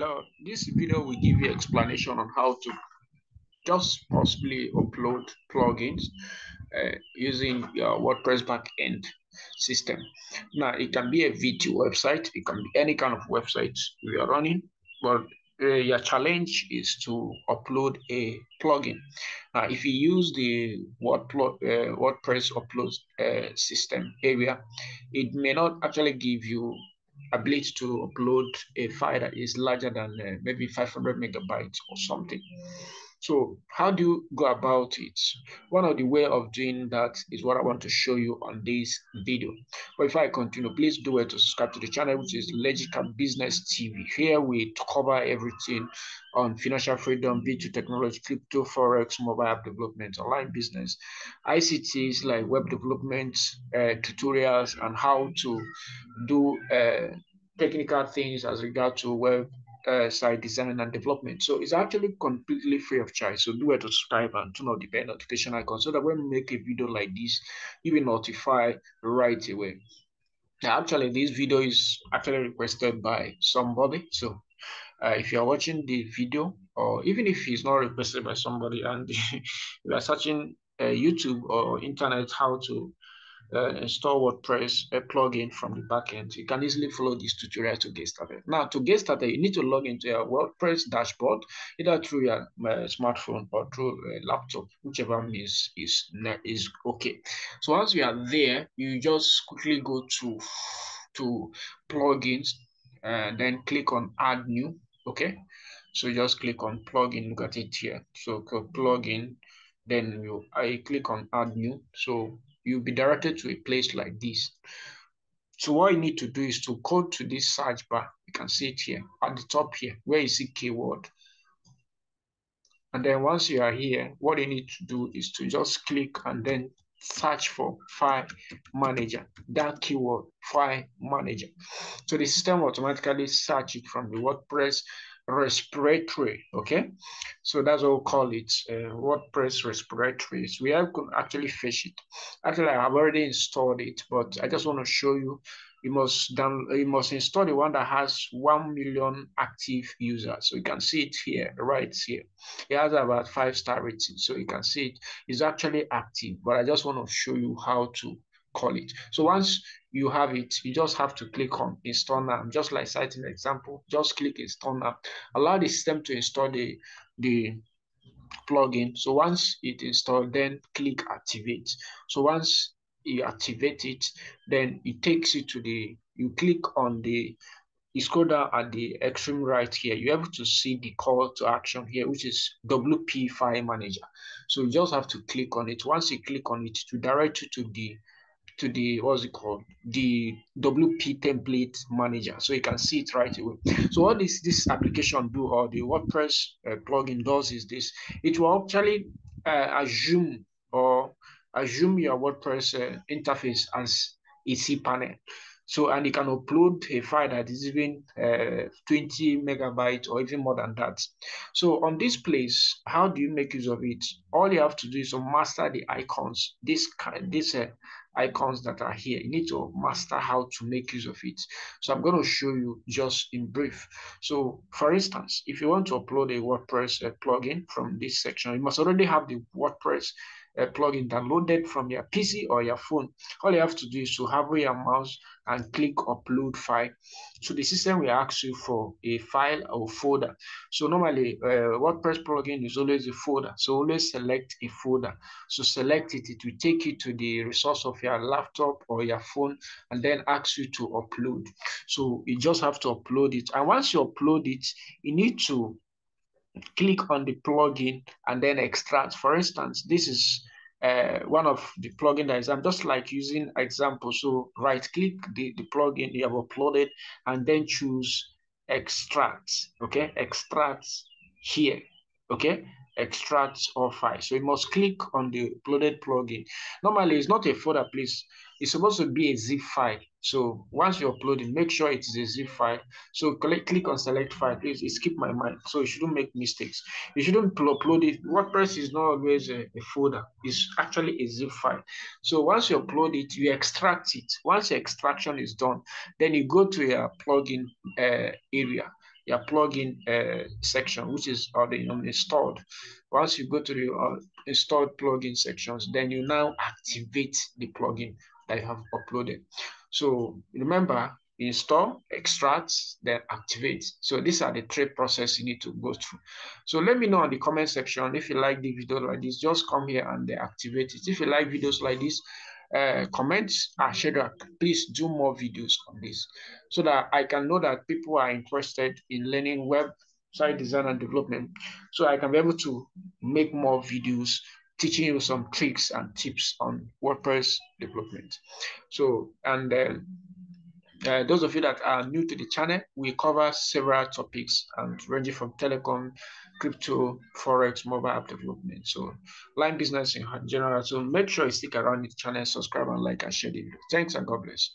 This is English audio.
Hello, this video will give you explanation on how to just possibly upload plugins uh, using your WordPress backend system. Now, it can be a video website, it can be any kind of website you are running, but uh, your challenge is to upload a plugin. Now, if you use the Word uh, WordPress upload uh, system area, it may not actually give you ability to upload a file that is larger than uh, maybe 500 megabytes or something. So how do you go about it? One of the way of doing that is what I want to show you on this video. But if I continue, please do it to subscribe to the channel, which is LegitCash Business TV. Here we cover everything on financial freedom, VTU technology, crypto, forex, mobile app development, online business, ICTs like web development, uh, tutorials, and how to do uh, technical things as regard to web uh, site design and development. So it's actually completely free of charge. So do it to subscribe and turn on the bell notification icon so that when we make a video like this, you will notify right away. Now, actually, this video is actually requested by somebody. So uh, if you're watching the video, or even if it's not requested by somebody and you are searching uh, YouTube or internet how to uh, install WordPress a plugin from the backend, you can easily follow this tutorial to get started. Now, to get started, you need to log into your WordPress dashboard, either through your uh, smartphone or through a laptop, whichever means is, is okay. So once you are there, you just quickly go to, to plugins and then click on add new, okay? So just click on plugin, look at it here. So plugin, then you I click on add new. So you'll be directed to a place like this. So what you need to do is to go to this search bar. You can see it here at the top here, where you see keyword. And then once you are here, what you need to do is to just click and then search for file manager, that keyword, file manager. So the system automatically search it from the WordPress respiratory okay? So that's what we call it uh, wordpress respiratory. So we have actually fetch it. Actually i have already installed it but i just want to show you. You must down you must install the one that has 1 million active users. So you can see it here right here. It has about five star rating so you can see it. Is actually active but i just want to show you how to call it. So once you have it, you just have to click on install now. Just like citing an example, just click install now. Allow the system to install the, the plugin. So once it installed, then click activate. So once you activate it, then it takes you to the, you click on the, you scroll down at the extreme right here, you're able to see the call to action here, which is WP File Manager. So you just have to click on it. Once you click on it, to direct you to the to the what's it called? The wp template manager. So you can see it right away. So what this this application do or the wordpress uh, plugin does is this. It will actually uh, assume or assume your wordpress uh, interface as a cpanel so and you can upload a file that is even uh, 20 megabytes or even more than that. So on this place how do you make use of it? All you have to do is to master the icons. This kind this uh, icons that are here. You need to master how to make use of it. So I'm going to show you just in brief. So for instance, if you want to upload a WordPress uh, plugin from this section, you must already have the WordPress a plugin downloaded from your PC or your phone. All you have to do is to hover your mouse and click upload file. So the system will ask you for a file or folder. So normally uh, WordPress plugin is always a folder. So always select a folder. So select it, it will take you to the resource of your laptop or your phone and then ask you to upload. So you just have to upload it. And once you upload it, you need to click on the plugin and then extract. For instance, this is uh, one of the plugin that is, I'm just like using example. So right click the, the plugin you have uploaded and then choose extract, okay? Extract here, okay? Extract all files. So you must click on the uploaded plugin. Normally it's not a folder, please. It's supposed to be a zip file. So once you upload it, make sure it is a zip file. So click, click on select file, please. It skip my mind. So you shouldn't make mistakes. You shouldn't upload it. WordPress is not always a, a, folder. It's actually a zip file. So once you upload it, you extract it. Once your extraction is done, then you go to your plugin uh, area your plugin uh, section, which is already installed. Once you go to the uh, installed plugin sections, then you now activate the plugin that you have uploaded. So remember, install, extract, then activate. So these are the three process you need to go through. So let me know in the comment section if you like the video like this, just come here and activate it. If you like videos like this, uh, comments and share please do more videos on this so that I can know that people are interested in learning website design and development. So I can be able to make more videos teaching you some tricks and tips on WordPress development. So, and then uh, those of you that are new to the channel, we cover several topics and ranging from telecom, crypto, forex, mobile app development. So line business in general. So make sure you stick around the channel, subscribe and like and share the video. Thanks and God bless.